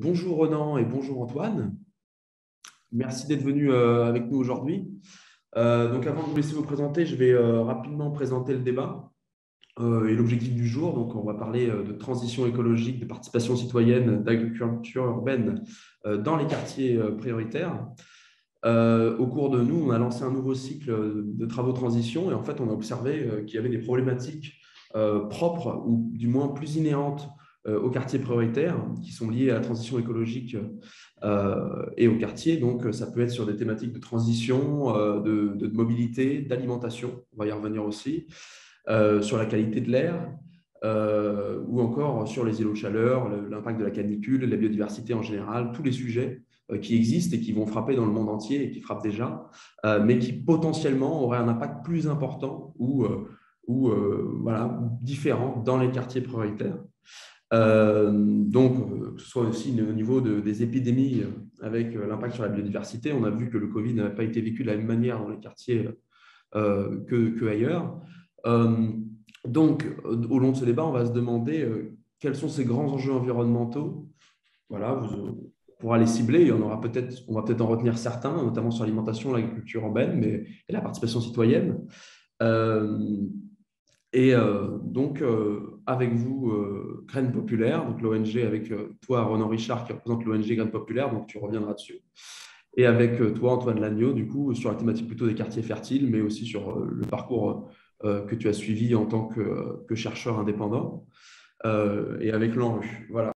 Bonjour Ronan et bonjour Antoine. Merci d'être venu euh, avec nous aujourd'hui. Euh, donc avant de vous laisser vous présenter, je vais euh, rapidement présenter le débat et l'objectif du jour. Donc on va parler de transition écologique, de participation citoyenne, d'agriculture urbaine dans les quartiers prioritaires. au cours de nous, on a lancé un nouveau cycle de travaux transition et en fait on a observé qu'il y avait des problématiques propres ou du moins plus inhérentes aux quartiers prioritaires qui sont liés à la transition écologique euh, et au quartier. Donc, ça peut être sur des thématiques de transition, euh, de, mobilité, d'alimentation, on va y revenir aussi, sur la qualité de l'air, ou encore sur les îlots de chaleur, l'impact de la canicule, la biodiversité en général, tous les sujets qui existent et qui vont frapper dans le monde entier et qui frappent déjà, mais qui potentiellement auraient un impact plus important ou, ou voilà, différent dans les quartiers prioritaires. Euh, donc, euh, que ce soit aussi au niveau des épidémies euh, avec l'impact sur la biodiversité, on a vu que le Covid n'a pas été vécu de la même manière dans les quartiers que, ailleurs. donc, au long de ce débat, on va se demander quels sont ces grands enjeux environnementaux. Voilà, vous, pourra les cibler. on aura peut-être, on va peut-être en retenir certains, notamment sur l'alimentation, l'agriculture urbaine, mais et la participation citoyenne. et donc, avec vous euh, Graines Populaires, donc l'ONG avec euh, toi Ronan Richard qui représente l'ONG Graines Populaires, donc tu reviendras dessus. Et avec euh, toi Antoine Lagneau, du coup, sur la thématique plutôt des quartiers fertiles, mais aussi sur le parcours que tu as suivi en tant que, que chercheur indépendant, et avec l'ANRU. Voilà.